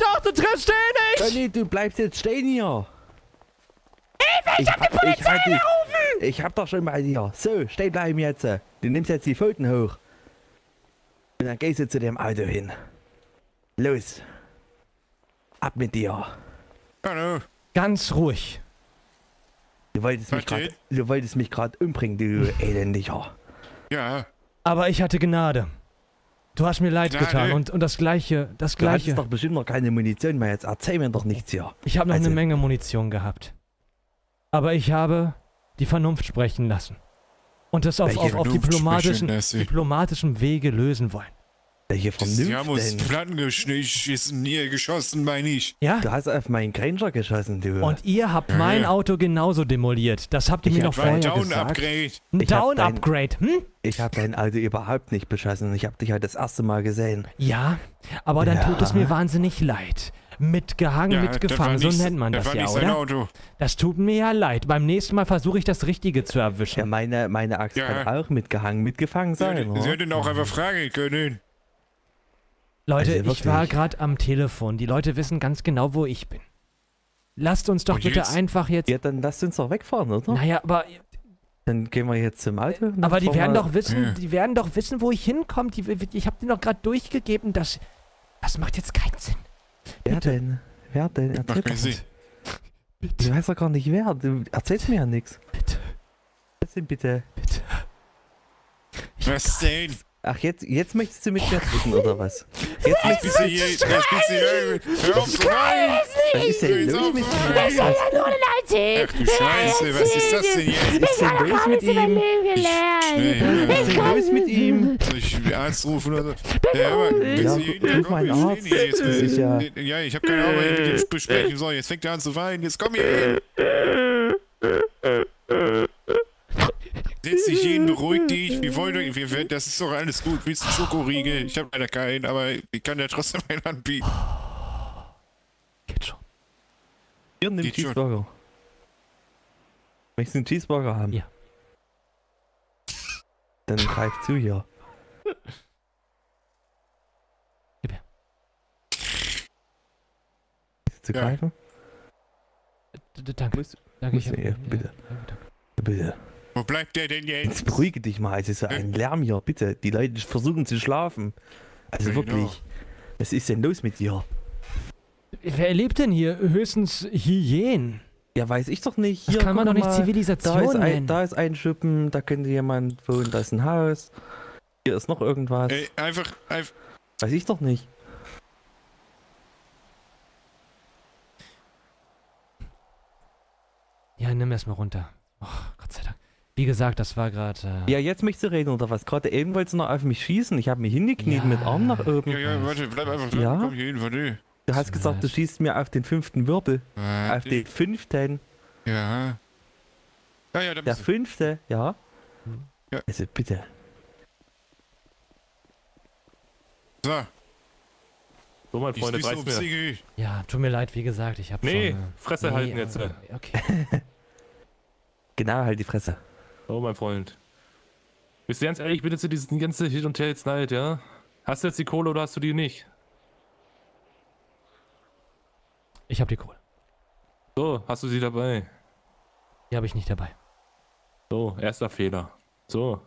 Doch, du triffst den nicht! Conny, du bleibst jetzt stehen hier. Hilfe, ich, hab die Polizei ich hab Ich hab doch schon bei dir. So, stehen bleiben jetzt. Du nimmst jetzt die Pfoten hoch. Und dann gehst du zu dem Auto hin. Los. Ab mit dir. Hallo. Ganz ruhig. Du wolltest mich grad, du wolltest mich gerade umbringen, du elendiger. Ja. Aber ich hatte Gnade. Du hast mir leid getan und, und das gleiche, das Du hattest gleiche. doch bestimmt noch keine Munition mehr. Jetzt erzähl mir doch nichts hier. Ich habe noch Also- eine Menge Munition gehabt. Aber ich habe die Vernunft sprechen lassen. Und das auf, Welche auf, auf diplomatischen, diplomatischem Wege lösen wollen. Welche Sie haben uns? Platten geschissen, ihr geschossen, meine ich. Ja? Du hast auf meinen Granger geschossen, du. Und ihr habt Ja, mein ja. Auto genauso demoliert. Das habt ihr Ich mir hab noch vorher gesagt. Down-Upgrade. Ein Ich hab dein- Down-Upgrade, hm? ich habe dein Auto überhaupt nicht beschossen. Ich habe dich heute das erste Mal gesehen. Ja, aber dann Ja. tut es mir wahnsinnig leid. Mitgehangen, Ja, mitgefangen, so nennt man das das ja, oder? Auto. Das tut mir ja leid. Beim nächsten Mal versuche ich das Richtige zu Ja, erwischen. meine, meine Axt Ja. kann auch mitgehangen, mitgefangen Sie sein. oder? Sie hätten auch einfach fragen können. Leute, Also ich war gerade am Telefon. Die Leute wissen ganz genau, wo ich bin. Lasst uns doch Und bitte jetzt? einfach jetzt. Ja, dann lasst uns doch wegfahren, oder? Naja, aber, Dann gehen wir jetzt zum Auto. aber die werden doch wissen, Ja. die werden doch wissen, wo ich hinkomme. Die, ich habe denen doch gerade durchgegeben, dass. Das macht jetzt keinen Sinn. Wer bitte. denn? Wer denn? Erzähl doch Sinn. mal. Du weißt doch gar nicht wer. Du erzählst mir ja nichts. Bitte, Was denn bitte? bitte. Ich Was denn? Ach, jetzt, jetzt möchtest du mit mir reden, oder was? Jetzt möchtest bist du hier. Jetzt bist du hier. Hör auf zu weinen. Was ist denn los mit dir? weinen. Was, Ach du Scheiße, was ist das denn jetzt? was ist denn los mit ihm? Was ist denn los mit ihm? Soll ich Arzt rufen oder so? Ja, aber Ja, ruf ich will Arzt. ja- Ja, ich habe keine Ahnung, was ich mit ihm besprechen soll. Jetzt fängt er an zu weinen. Jetzt komm hier hin. Setz dich hin, beruhig dich. Wir wollen, doch- wir, wir, das ist doch alles gut. Willst du einen Schokoriegel? Ich habe leider keinen, aber ich kann dir trotzdem einen anbieten. Geht schon. Hier, nimm Geht schon. Cheeseburger. Möchtest du einen Cheeseburger haben? Ja. Dann greif zu hier. Gib her. Ist zu Ja. greifen? D- d- Danke. Muss- Danke, muss- hab- ja, bitte. danke. Bitte. Wo bleibt der denn Jetzt jetzt? beruhige dich mal. Es ist so ein Lärm hier. Bitte. Die Leute versuchen zu schlafen. Also Ja, wirklich. genau. Was ist denn los mit dir? Wer lebt denn hier? Höchstens Hyänen. Ja, weiß ich doch nicht. Das Hier, kann man doch nicht mal. Da Zivilisation ist, ein, nennen. da ist ein Schuppen, da könnte jemand wohnen, da ist ein Haus. Hier ist noch irgendwas. Ey, einfach, einfach. Weiß ich doch nicht. Ja, nimm erst mal runter. Oh, Gott sei Dank. Wie gesagt, das war gerade. Äh, Ja, jetzt möchtest du reden oder was? Gerade eben wolltest du noch auf mich schießen. Ich habe mich hingekniet Ja. mit Arm nach oben. Ja, ja, warte, bleib einfach. Ja? Komm hier hin, warte. Du hast gesagt, du schießt mir auf den fünften Wirbel. Auf Warte. den fünften. Ja. Ja, ja, da Der fünfte, ja. Ja. Also bitte. So, So, mein ich Freunde, bist reicht's um mir. Ja, tut mir leid, wie gesagt, ich habe Nee, schon. äh, Fresse halten jetzt. äh, Okay. Genau, halt die Fresse. So, mein Freund. Bist du ganz ehrlich, bitte zu diesem ganzen Hin und Her jetzt leid, ja? Hast du jetzt die Kohle oder hast du die nicht? Ich habe die Kohle. So, hast du sie dabei? Die habe ich nicht dabei. So, erster Fehler. So.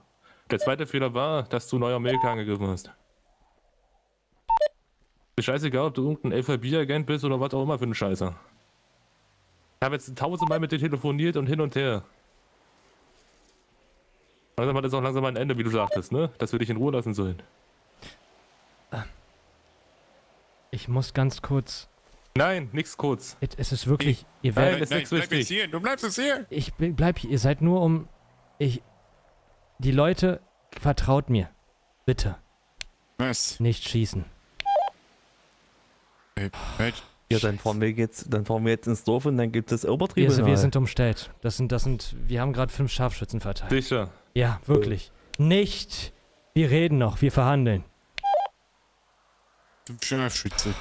Der zweite Fehler war, dass du neuer Amerika angegriffen hast. Ist scheißegal, ob du irgendein FIB-Agent bist oder was auch immer für ein Scheißer. Ich habe jetzt tausendmal mit dir telefoniert und hin und her. Langsam hat es auch langsam ein Ende, wie du sagtest, ne? Dass wir dich in Ruhe lassen sollen. Ich muss ganz kurz. Nein, nix kurz. Es es ist wirklich. Ihr Nein, werdet. ist nein, nix bleib jetzt hier. Du bleibst jetzt hier. Ich bleib hier. Ihr seid nur um. Ich. Die Leute. Vertraut mir. Bitte. Was? Nicht schießen. Hey, halt. Ja, dann fahren wir jetzt, dann fahren wir jetzt ins Dorf und dann gibt es Wir, Obertribunal. wir sind umstellt. Das sind, das sind. Wir haben gerade fünf Scharfschützen verteilt. Sicher. Ja, wirklich. Nicht. Wir reden noch. Wir verhandeln. Scharfschütze.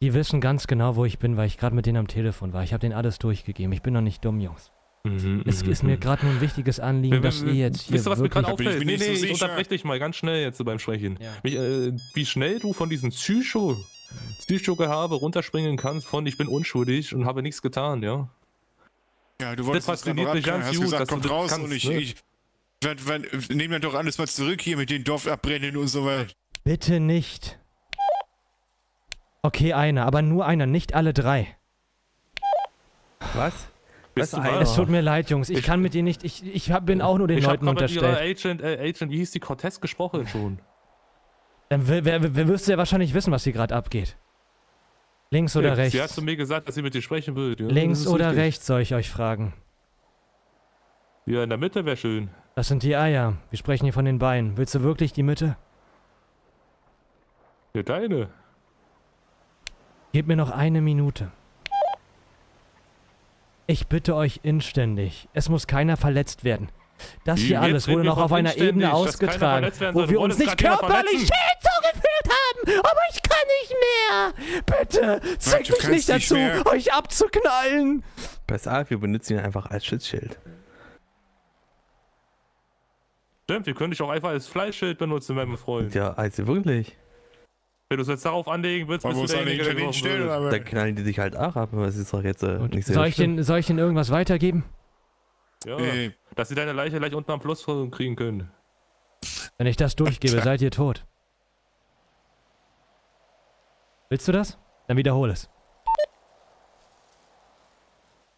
Die wissen ganz genau, wo ich bin, weil ich gerade mit denen am Telefon war. Ich habe denen alles durchgegeben. Ich bin noch nicht dumm, Jungs. Mhm, Es ist mir gerade nur ein wichtiges Anliegen, dass ihr jetzt hier Wisst ihr, was mir gerade auffällt? mir Nee, nee, ich sicher. unterbrech dich mal ganz schnell jetzt beim Sprechen. Ja. Mich, äh, wie schnell du von diesem Psycho Zielstücke habe, runterspringen kann von ich bin unschuldig und habe nichts getan, ja. Ja, du wolltest Das fasziniert mich ganz hast gut, gesagt, kommt raus kannst, und ich, ne? ich wann, wann, nehmen wir doch alles mal zurück hier mit den Dorfabbrennen und so weiter. Bitte nicht. Okay, einer, aber nur einer, nicht alle drei. Was? Bist du einer? Es tut mir leid, Jungs. Ich, Ich- kann mit dir nicht. Ich, ich hab, bin auch nur den Ich Leuten gerade mit ihrer unterstellt. Agent, äh, Agent, wie hieß die Cortez gesprochen schon? Dann wirst du ja wahrscheinlich wissen, was hier gerade abgeht. Links oder rechts? Sie hat zu mir gesagt, dass sie mit dir sprechen will. Ja, Links oder richtig. rechts, soll ich euch fragen. Ja, in der Mitte wäre schön. Das sind die Eier. Wir sprechen hier von den Beinen. Willst du wirklich die Mitte? Ja, deine. Gib mir noch eine Minute. Ich bitte euch inständig. Es muss keiner verletzt werden. Das hier Jetzt alles wurde noch auf einer Ebene ausgetragen, wo wir uns nicht körperlich zugefügt haben. Aber ich kann nicht mehr. Bitte, zwingt mich nicht nicht dazu, mehr. euch abzuknallen. Pass auf, wir benutzen ihn einfach als Schutzschild. Stimmt, wir können dich auch einfach als Fleischschild benutzen, mein Freund. Ja, also wirklich. Wenn du es jetzt darauf anlegen willst, Man bist du derjenige, der den aber Dann knallen die dich halt auch ab, aber es ist doch jetzt äh, nicht so soll, ich schlimm. den, soll ich den irgendwas weitergeben? Ja, Nee. dass sie deine Leiche gleich unten am Fluss kriegen können. Wenn ich das durchgebe, seid ihr tot. Willst du das? Dann wiederhol es.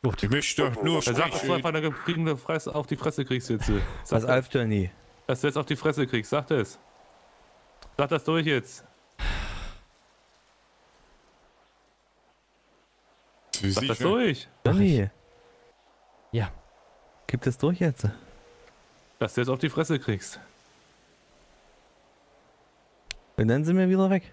Gut. ich möchte doch nur Dann sag, dass du sprechen. einfach eine gefriedene Fresse auf die Fresse kriegst jetzt. Pass Sag, auf, Johnny. dass du jetzt auf die Fresse kriegst. Sag das. Sag das durch jetzt. Sag das Sicher. durch. Johnny. Ja. Gib das durch jetzt. Dass du jetzt auf die Fresse kriegst. Und dann sind wir wieder weg.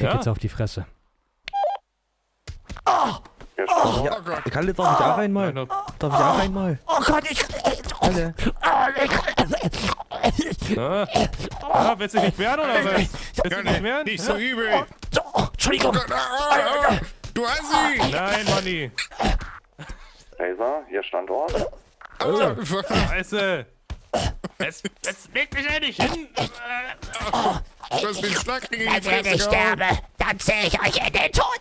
Krieg Ja. jetzt auf die Fresse. Oh Gott. Kalle, darf ich auch einmal? Einer- Darf ich auch einmal? Oh Gott, ich. Kalle. Ah, ah, willst du nicht wehren oder was? Willst du Ja, nicht wehren? nicht so übel. Oh, Entschuldigung. Ah, ah, ah. Du Assi! Nein, Manni. Laser, Ihr Standort. Ah, Scheiße. Jetzt, jetzt leg dich endlich hin. Du hast den Schlag gegen die Wenn ich gehauen. sterbe, dann zähle ich euch in den Tod.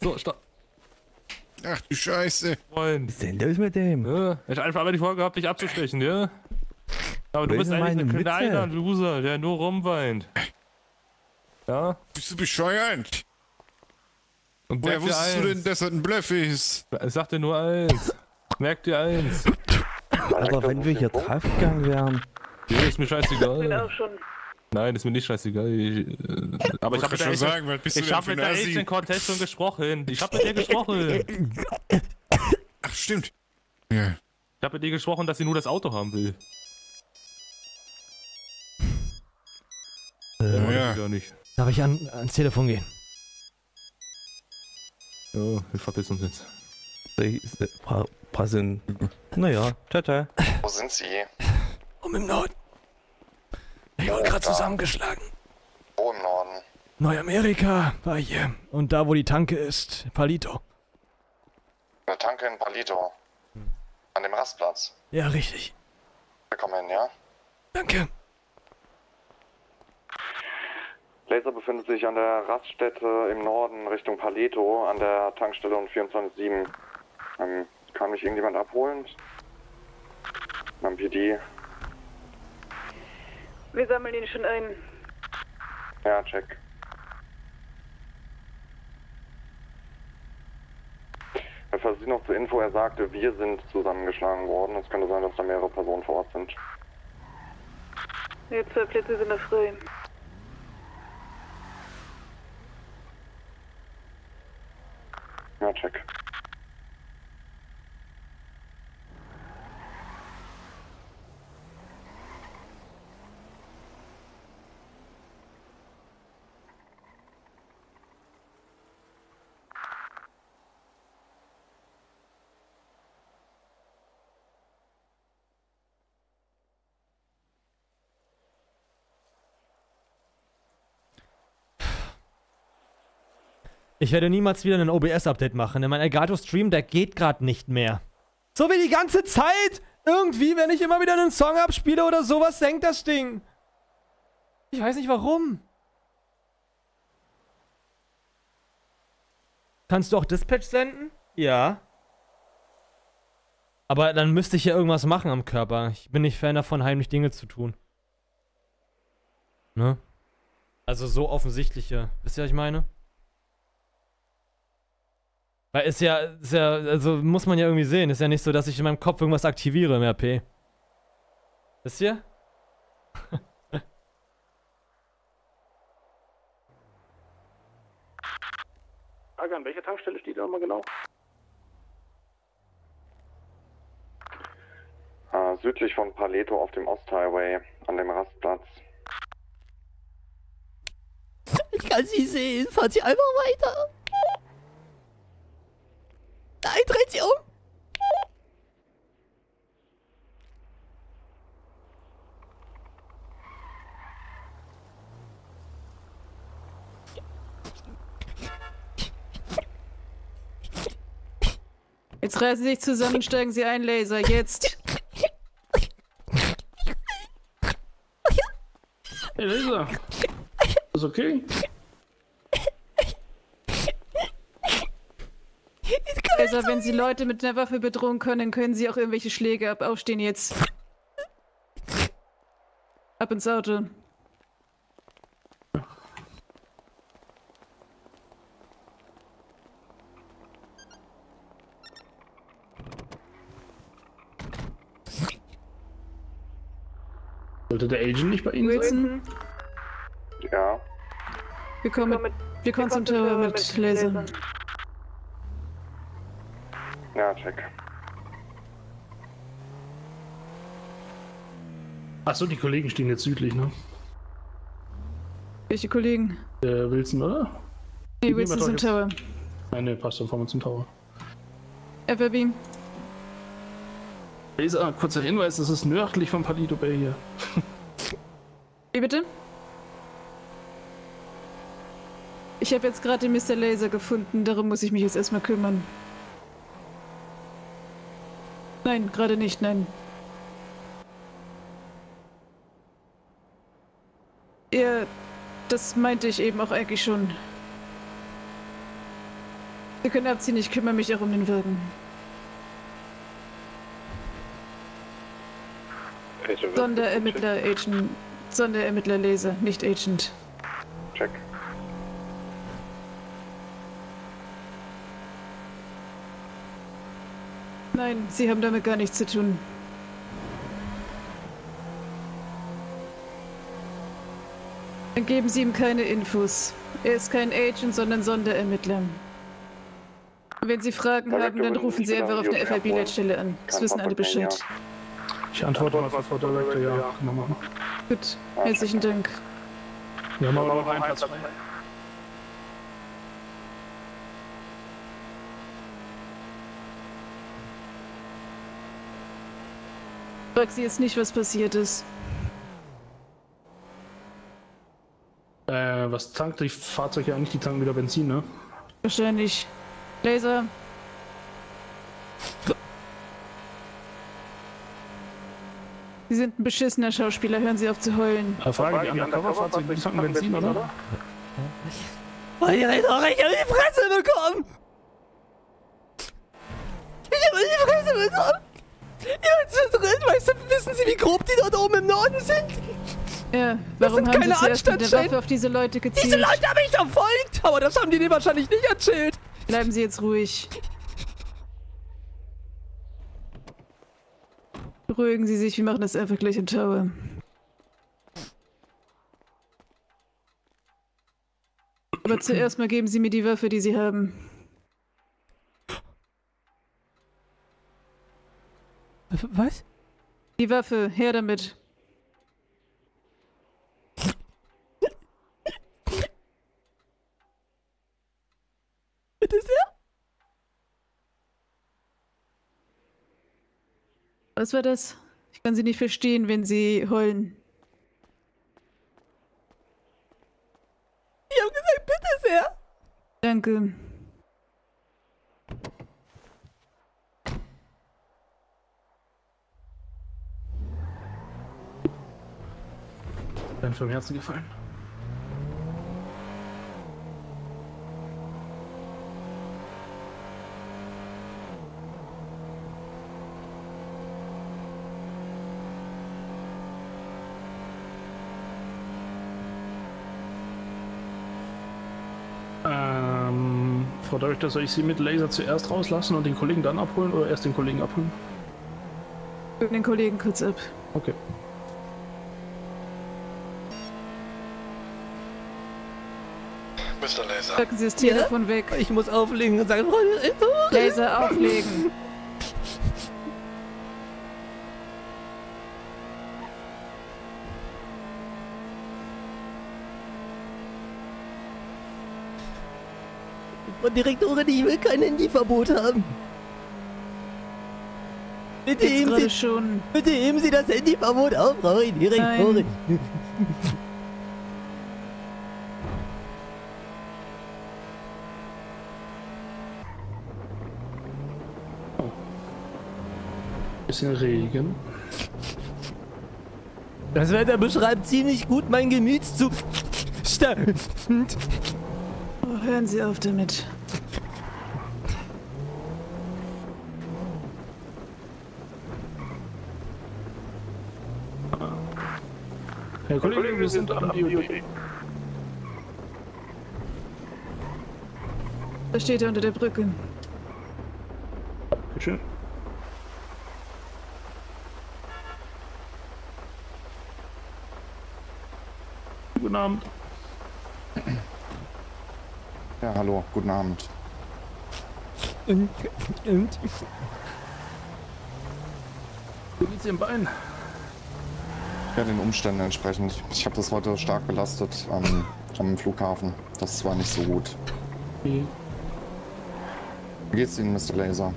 So, stopp. Ach du Scheiße. Freund. Was ist denn los mit dem? Ja, ich hab einfach aber die Folge gehabt, dich abzustechen, ja? Aber du Was bist ist eigentlich ein kleiner Loser, der nur rumweint. Ja? Bist du bescheuert? Und Woher wusstest du denn, dass das ein Bluff ist? Ich sag dir nur eins. Merk dir eins. Alter, wenn wir hier draufgegangen wären. Ja, ist mir scheißegal. Nein, ist mir nicht scheißegal. Ich, äh, aber ich hab Wollte mit der sagen, du ich denn hab mit der Assi? Agent Contest schon gesprochen. Ich hab mit ihr gesprochen. Ach, stimmt. Ja. Ich hab mit ihr gesprochen, dass sie nur das Auto haben will. Ja, Wollte ja. Gar nicht. Darf ich an, ans Telefon gehen? Ja, wir verpissen uns jetzt. Äh, pa- Passen. Naja, tata. Wo sind Sie? Um im Norden. Ich wurde gerade zusammengeschlagen. Wo im Norden? Neuamerika war hier. Und da, wo die Tanke ist, Palito. Eine Tanke in Palito. An dem Rastplatz. Ja, richtig. Wir kommen hin, ja? Danke. Laser befindet sich an der Raststätte im Norden Richtung Paleto an der Tankstelle und 24-7. Ähm, kann mich irgendjemand abholen? Beim PD. Wir sammeln ihn schon ein. Ja, check. Für Sie noch zur Info, er sagte, wir sind zusammengeschlagen worden. Es könnte sein, dass da mehrere Personen vor Ort sind. Die zwei Plätze sind noch frei. Ja, check. Ich werde niemals wieder ein OBS-Update machen, denn mein Elgato Stream, der geht gerade nicht mehr. So wie die ganze Zeit. Irgendwie, wenn ich immer wieder einen Song abspiele oder sowas, senkt das Ding. Ich weiß nicht warum. Kannst du auch Dispatch senden? Ja. Aber dann müsste ich ja irgendwas machen am Körper. Ich bin nicht Fan davon, heimlich Dinge zu tun. Ne? Also so offensichtliche. Wisst ihr, was ich meine? Weil ist ja, ist ja, also muss man ja irgendwie sehen. Ist ja nicht so, dass ich in meinem Kopf irgendwas aktiviere im RP. Wisst ihr? Frage, an welcher Tankstelle steht ihr nochmal genau? Äh, südlich von Paleto auf dem Osthighway an dem Rastplatz. Ich kann sie sehen. Fahren Sie einfach weiter. Nein, dreht sie um. Jetzt reißen Sie sich zusammen, steigen Sie ein, Laser. Jetzt. Hey, Laser. Ist okay? Laser, wenn Sie Leute mit einer Waffe bedrohen können, können Sie auch irgendwelche Schläge ab. Aufstehen jetzt. Ab ins Auto. Sollte der Agent nicht bei Ihnen sein? Wilson, Ja, wir kommen mit, wir kommen zum Tower mit Laser. Ja, check. Achso, die Kollegen stehen jetzt südlich, ne? Welche Kollegen? Der Wilson, oder? Nee, wir Wilson zum jetzt. Tower. Nein, ne, passt dann fahren wir zum Tower. FRB. Laser, kurzer Hinweis, das ist nördlich von Palito Bay hier. Wie bitte? Ich habe jetzt gerade den Mr. Laser gefunden, darum muss ich mich jetzt erstmal kümmern. Nein, gerade nicht, nein. Ja, das meinte ich eben auch eigentlich schon. Wir können abziehen, ich kümmere mich auch um den Wagen. Sonderermittler, Agent. Sonderermittler, Laser, nicht Agent. Check. Nein, Sie haben damit gar nichts zu tun. Dann geben Sie ihm keine Infos. Er ist kein Agent, sondern Sonderermittler. Und wenn Sie Fragen haben, dann rufen Sie wieder einfach auf auf Airport FIB-Leitstelle an. Das wissen alle Bescheid. Ich antworte mal für Frau Director, ja. Gut, herzlichen Dank. Wir haben aber noch einen Platz frei. Frag Sie jetzt nicht, was passiert ist. Äh, was tankt die Fahrzeuge eigentlich? Die tanken wieder Benzin, ne? Wahrscheinlich. Laser. Sie sind ein beschissener Schauspieler, hören Sie auf zu heulen. Äh, Frage, die Undercover-Fahrzeuge, die tanken Benzin, oder? Oh, ihr seid doch, ich hab die Fresse bekommen. Ich hab die Fresse bekommen. Zu dritt, weißt du, wissen Sie, wie grob die dort oben im Norden sind? Ja, warum sind haben keine Sie zuerst mit der. Waffe auf diese Leute gezielt? Diese Leute habe ich verfolgt, aber das haben die dir wahrscheinlich nicht erzählt. Bleiben Sie jetzt ruhig. Beruhigen Sie sich, wir machen das einfach gleich im Tower. Aber zuerst mal geben Sie mir die Waffe, die Sie haben. Was? Die Waffe, her damit. Bitte sehr? Was war das? Ich kann Sie nicht verstehen, wenn Sie heulen. Die haben gesagt, bitte sehr. Danke. Dann vom Herzen gefallen. Ähm, Frau Director, soll ich Sie mit Laser zuerst rauslassen und den Kollegen dann abholen oder erst den Kollegen abholen? Den Kollegen kurz ab. Okay. Mr. Laser. Packen Sie das Telefon weg. Ich muss auflegen und sagen, Laser auflegen. Frau Direktorin, ich will kein Handyverbot haben. Bitte Jetzt heben, Sie, schon. bitte heben Sie das Handyverbot auf, Frau Direktorin. Bisschen Regen. Das Wetter beschreibt ziemlich gut mein Gemütszustand. Oh, hören Sie auf damit. Herr Kollege, wir sind am BOP. Da steht er unter der Brücke. Schön. Guten Abend. Ja, hallo, guten Abend. Und, und Wie geht's Ihrem Bein? Ja, den Umständen entsprechend. Ich habe das heute stark belastet am, am Flughafen. Das war nicht so gut. Wie? Wie geht's Ihnen, Mr. Laser?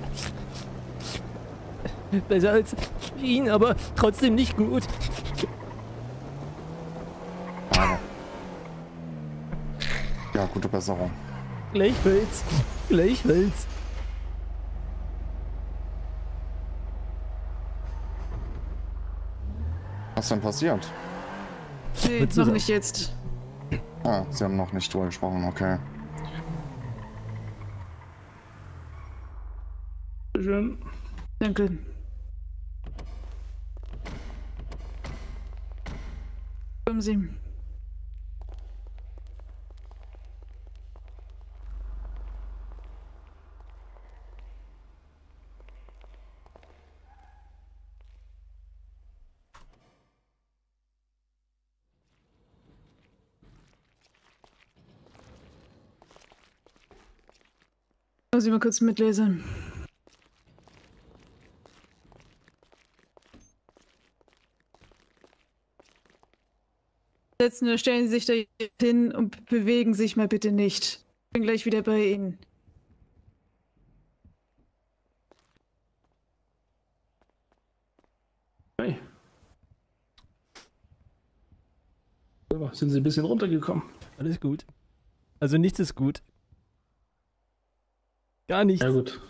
besser als ihn, aber trotzdem nicht gut. Ja, gute Besserung. Gleichfalls. Gleichfalls. Was denn passiert? Nee, Mit noch nicht jetzt. Ah, Sie haben noch nicht drüber gesprochen, okay. Schön. Danke. Kommen Sie. Lass Sie mal kurz mitlesen. Setzen oder stellen Sie sich da hin und bewegen sich mal bitte nicht. Ich bin gleich wieder bei Ihnen. Hey. So, sind Sie ein bisschen runtergekommen? Alles gut. Also nichts ist gut. Gar nichts. Ja gut.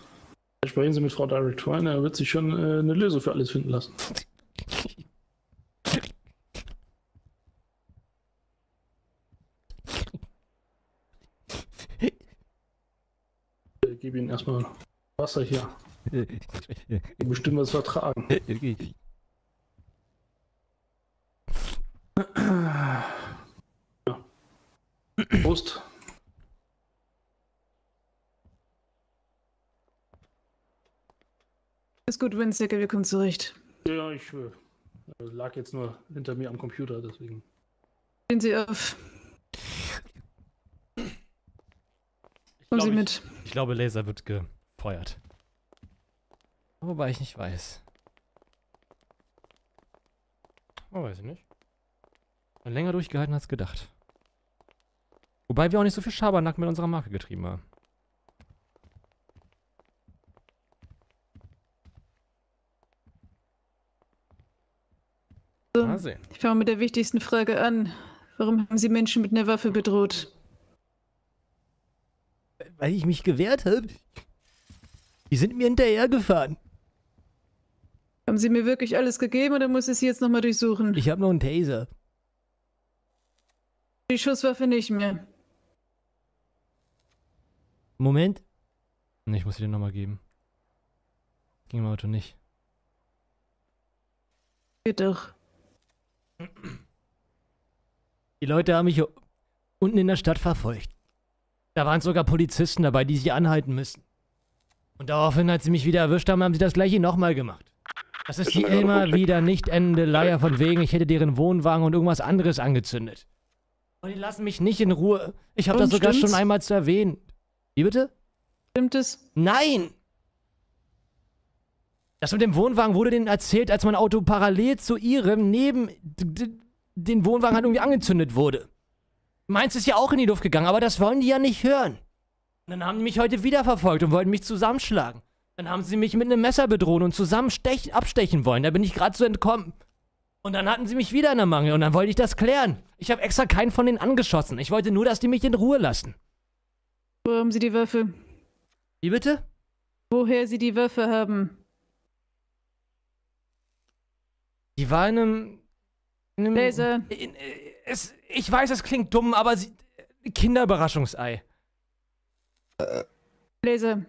Sprechen Sie mit Frau Directorin, er wird sich schon äh, eine Lösung für alles finden lassen. Ich gebe Ihnen erstmal Wasser hier. Bestimmt was vertragen. Prost. Ist gut, Winsticker, wir kommen zurecht. Ja, ich äh, lag jetzt nur hinter mir am Computer, deswegen. Stehen Sie auf. Ich Kommen Sie mit. Ich, ich glaube, Laser wird gefeuert. Wobei ich nicht weiß. Oh, weiß ich nicht. Länger durchgehalten als gedacht. Wobei wir auch nicht so viel Schabernack mit unserer Marke getrieben haben. Sehen. ich fange mit der wichtigsten Frage an. Warum haben Sie Menschen mit einer Waffe bedroht? Weil ich mich gewehrt habe. Die sind mir hinterhergefahren. Haben Sie mir wirklich alles gegeben oder muss ich Sie jetzt nochmal durchsuchen? Ich habe noch einen Taser. Die Schusswaffe nicht mehr. Moment. Nee, ich muss sie dir nochmal geben. Ging im Auto nicht. Geht doch. Die Leute haben mich hier unten in der Stadt verfolgt. Da waren sogar Polizisten dabei, die sie anhalten müssen. Und daraufhin, als sie mich wieder erwischt haben, haben sie das gleiche nochmal gemacht. Das ist die immer wieder nicht endende Leier von wegen, ich hätte deren Wohnwagen und irgendwas anderes angezündet. Und die lassen mich nicht in Ruhe. Ich habe das sogar stimmt's? schon einmal zu erwähnen. Wie bitte? Stimmt es? Nein! Das mit dem Wohnwagen wurde denen erzählt, als mein Auto parallel zu ihrem neben den Wohnwagen halt irgendwie angezündet wurde. Meins ist ja auch in die Luft gegangen, aber das wollen die ja nicht hören. Und dann haben die mich heute wieder verfolgt und wollten mich zusammenschlagen. Dann haben sie mich mit einem Messer bedroht und zusammen stech abstechen wollen. Da bin ich gerade so entkommen. Und dann hatten sie mich wieder in der Mangel und dann wollte ich das klären. Ich habe extra keinen von denen angeschossen. Ich wollte nur, dass die mich in Ruhe lassen. Wo haben Sie die Waffe? Wie bitte? Woher Sie die Waffe haben? Die war in einem. In einem Laser. In, äh, es, ich weiß, es klingt dumm, aber sie, Kinderüberraschungsei. Laser.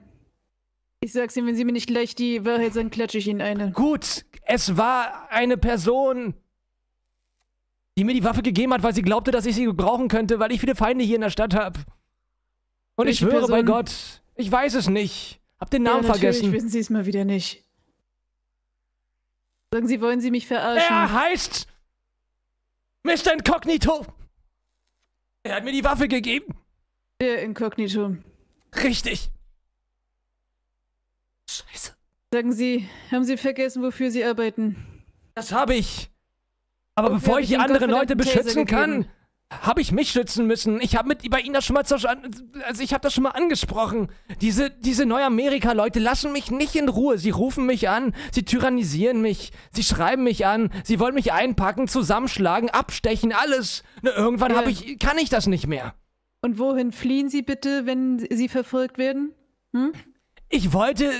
Ich sag's Ihnen, wenn Sie mir nicht gleich die Wahrheit sagen, klatsche ich Ihnen eine. Gut, es war eine Person, die mir die Waffe gegeben hat, weil sie glaubte, dass ich sie gebrauchen könnte, weil ich viele Feinde hier in der Stadt habe. Und ich Welche schwöre bei Person? Gott, ich weiß es nicht. Hab den Ja, Namen natürlich vergessen. wissen Sie es mal wieder nicht. Sagen Sie, wollen Sie mich verarschen? Er heißt Mr. Incognito. Er hat mir die Waffe gegeben. Der Inkognito. Richtig. Scheiße. Sagen Sie, haben Sie vergessen, wofür Sie arbeiten? Das habe ich. Aber Wofür bevor ich die anderen Leute beschützen kann? Habe ich mich schützen müssen. Ich habe mit bei Ihnen das schon mal also ich habe das schon mal angesprochen. Diese diese Neuamerika-Leute lassen mich nicht in Ruhe. Sie rufen mich an, sie tyrannisieren mich, sie schreiben mich an, sie wollen mich einpacken, zusammenschlagen, abstechen, alles. Ne, irgendwann habe ich kann ich das nicht mehr. Und wohin fliehen Sie bitte, wenn Sie verfolgt werden? Hm? Ich wollte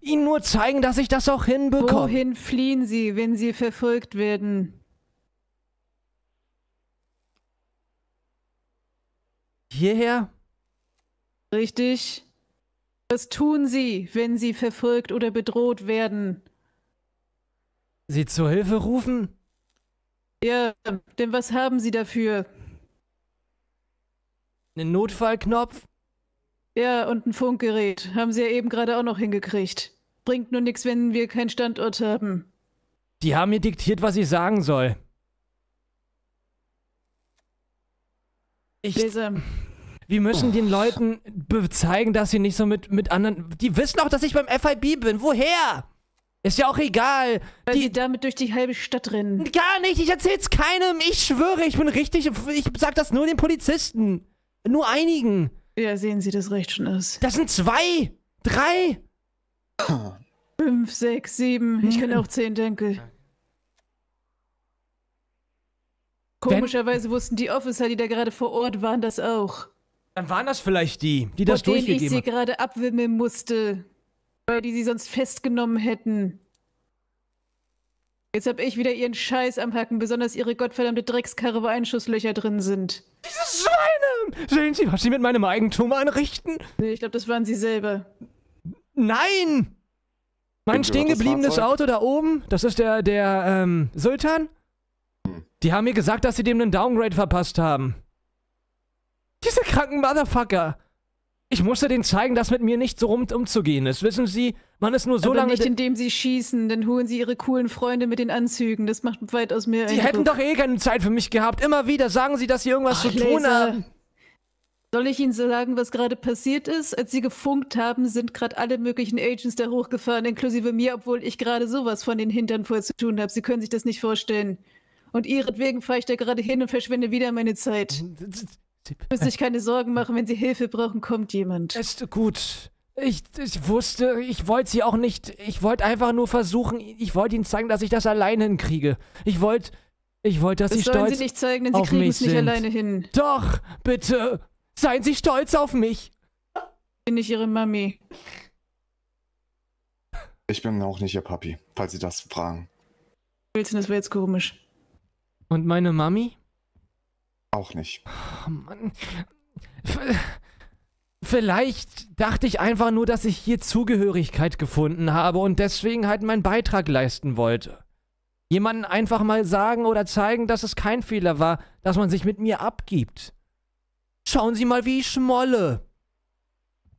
Ihnen nur zeigen, dass ich das auch hinbekomme. Wohin fliehen Sie, wenn Sie verfolgt werden? Hierher? Richtig? Was tun Sie, wenn Sie verfolgt oder bedroht werden? Sie zur Hilfe rufen? Ja, denn was haben Sie dafür? Einen Notfallknopf? Ja, und ein Funkgerät. Haben Sie ja eben gerade auch noch hingekriegt. Bringt nur nichts, wenn wir keinen Standort haben. Die haben mir diktiert, was ich sagen soll. Ich, Leser, wir müssen den Leuten be- zeigen, dass sie nicht so mit, mit anderen. Die wissen auch, dass ich beim FIB bin. Woher? Ist ja auch egal. weil Die, Sie damit durch die halbe Stadt rennen. gar nicht. Ich erzähl's keinem. Ich schwöre, ich bin richtig. Ich sag das nur den Polizisten. Nur einigen. Ja, sehen Sie, das reicht schon aus. Das sind zwei. Drei. Fünf, sechs, sieben. Ich kann auch zehn, danke. Komischerweise wussten die Officer, die da gerade vor Ort waren, das auch. Dann waren das vielleicht die, die das vor denen ich durchgegeben sie haben. gerade abwimmeln musste, weil die sie sonst festgenommen hätten. Jetzt hab ich wieder ihren Scheiß am Hacken, besonders ihre gottverdammte Dreckskarre, wo Einschusslöcher drin sind. Diese Schweine! Sehen Sie, was Sie mit meinem Eigentum anrichten? Nee, ich glaube, das waren sie selber. Nein! Mein Gehört stehen das gebliebenes Fahrzeug? Auto da oben, das ist der, der, ähm, Sultan. Die haben mir gesagt, dass sie dem einen Downgrade verpasst haben. Diese kranken Motherfucker. Ich musste denen zeigen, dass mit mir nicht so rum umzugehen ist. Wissen Sie, man ist nur so Aber lange. nicht, de- indem sie schießen, dann holen sie ihre coolen Freunde mit den Anzügen. Das macht weitaus mehr Sie Eindruck. hätten doch eh keine Zeit für mich gehabt. Immer wieder sagen sie, dass sie irgendwas Ach, zu tun Laser. haben. Soll ich Ihnen sagen, was gerade passiert ist? Als Sie gefunkt haben, sind gerade alle möglichen Agents da hochgefahren, inklusive mir, obwohl ich gerade sowas von den Hintern vorher zu tun habe. Sie können sich das nicht vorstellen. Und ihretwegen fahre ich da gerade hin und verschwende wieder meine Zeit. Müsste sich keine Sorgen machen, wenn Sie Hilfe brauchen, kommt jemand. Ist gut. Ich, ich wusste, ich wollte sie auch nicht. Ich wollte einfach nur versuchen, ich wollte ihnen zeigen, dass ich das alleine hinkriege. Ich wollte, ich wollte, dass Das sie sollen stolz Sie nicht zeigen, denn Sie auf kriegen mich es nicht sind. alleine hin. Doch, bitte. Seien Sie stolz auf mich. Bin ich Ihre Mami. Ich bin auch nicht Ihr Papi, falls Sie das fragen. Willst du, das wäre jetzt komisch. Und meine Mami? Auch nicht. Oh Mann. V Vielleicht dachte ich einfach nur, dass ich hier Zugehörigkeit gefunden habe und deswegen halt meinen Beitrag leisten wollte. Jemanden einfach mal sagen oder zeigen, dass es kein Fehler war, dass man sich mit mir abgibt. Schauen Sie mal, wie ich schmolle.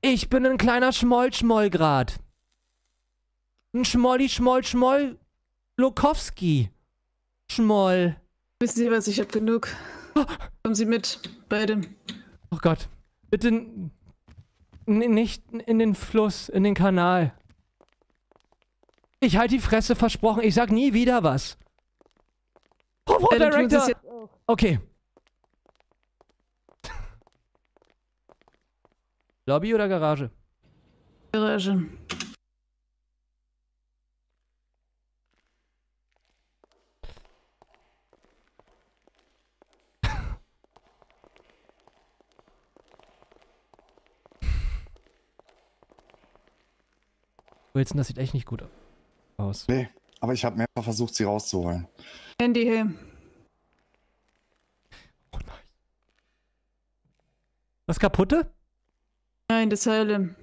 Ich bin ein kleiner Schmoll-Schmoll-Grad. Ein Schmolli, Schmoll, Schmoll, Lokowski. Schmoll. Wissen Sie was, ich hab genug. Kommen Sie mit, beide. Oh Gott. Bitte nicht in den Fluss, in den Kanal. Ich halte die Fresse versprochen. Ich sag nie wieder was. Oh, Frau Ja, Director. Okay. Lobby oder Garage? Garage. Wilson, das sieht echt nicht gut aus. Nee, aber ich habe mehrfach versucht, sie rauszuholen. Handy her. Oh nein. Das kaputte? Nein, das heile.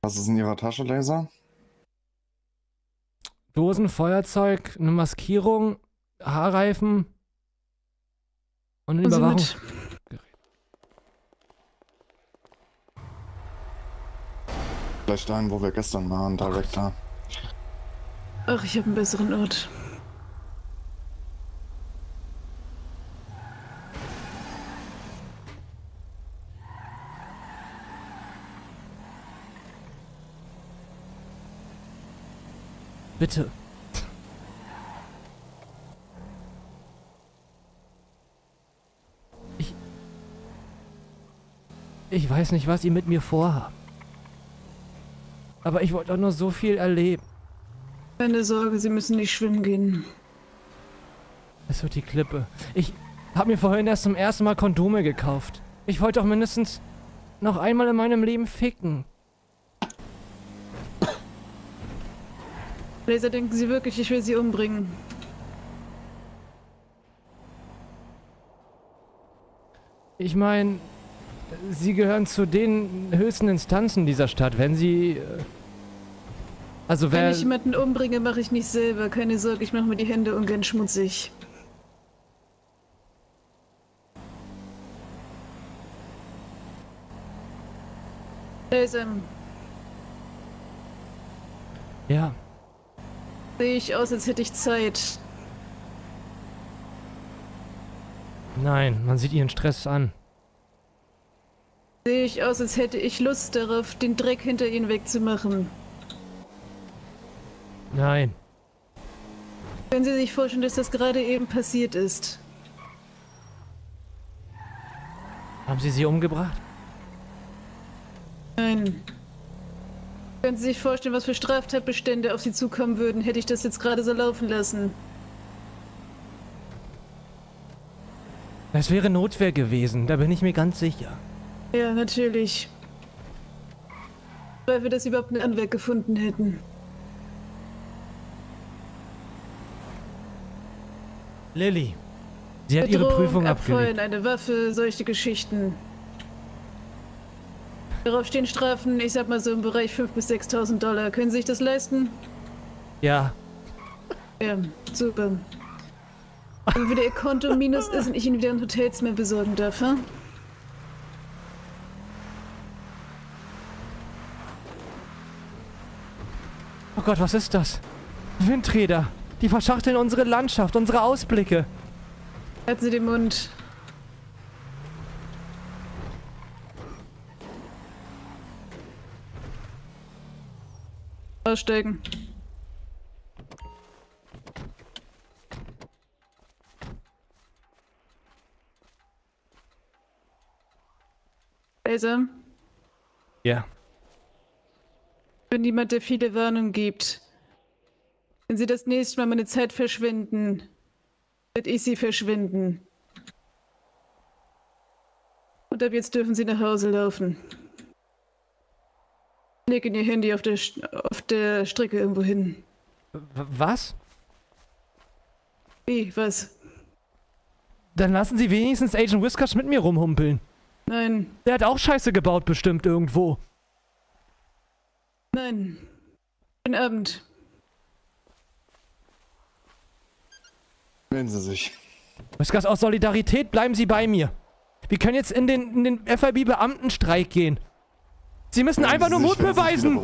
Was ist in ihrer Tasche, Laser? Dosen, Feuerzeug, eine Maskierung, Haarreifen und ein Kommen Sie Überwachung. Vielleicht dahin, wo wir gestern waren, Director. Ach, ich habe einen besseren Ort. Bitte. Ich. Ich weiß nicht, was ihr mit mir vorhabt. Aber ich wollte doch nur so viel erleben. Keine Sorge, Sie müssen nicht schwimmen gehen. Es wird die Klippe. Ich habe mir vorhin erst zum ersten Mal Kondome gekauft. Ich wollte doch mindestens noch einmal in meinem Leben ficken. Laser, denken Sie wirklich, ich will Sie umbringen? Ich meine, Sie gehören zu den höchsten Instanzen dieser Stadt. Wenn Sie. Also Wenn ich jemanden umbringe, mache ich nicht selber. Keine Sorge, ich mache mir die Hände ungern schmutzig. Laser, Ja. sehe ich aus, als hätte ich Zeit. Nein, man sieht Ihren Stress an. Sehe ich aus, als hätte ich Lust darauf, den Dreck hinter Ihnen wegzumachen. Nein. Können Sie sich vorstellen, dass das gerade eben passiert ist? Haben Sie sie umgebracht? Nein. Können Sie sich vorstellen, was für Straftatbestände auf Sie zukommen würden, hätte ich das jetzt gerade so laufen lassen? Das wäre Notwehr gewesen, da bin ich mir ganz sicher. Ja, natürlich. Weil wir das überhaupt einen Anwalt gefunden hätten. Lilly. Sie hat ihre Prüfung abgelegt. eine Waffe, solche Geschichten. Darauf stehen Strafen, ich sag mal so im Bereich 5.000 bis 6.000 Dollar. Können Sie sich das leisten? Ja. Ja, super. Wenn wieder Ihr Konto minus ist und ich Ihnen wieder ein Hotelzimmer besorgen darf, ha? Oh Gott, was ist das? Windräder. Die verschachteln unsere Landschaft, unsere Ausblicke. Halten Sie den Mund. Aussteigen. Laser, Ja. ich bin niemand, der viele Warnungen gibt. Wenn Sie das nächste Mal meine Zeit verschwenden, wird ich Sie verschwinden. Und ab jetzt dürfen Sie nach Hause laufen. Legen Ihr Handy auf der, auf der Strecke irgendwo hin. Was? Wie, was? Dann lassen Sie wenigstens Agent Whiskers mit mir rumhumpeln. Nein, Der hat auch Scheiße gebaut, bestimmt irgendwo. nein. Guten Abend. Melden Sie sich. Whiskers, aus Solidarität bleiben Sie bei mir. Wir können jetzt in den, in den FIB-Beamtenstreik gehen. Sie müssen Melden einfach Sie nur sich, Mut beweisen.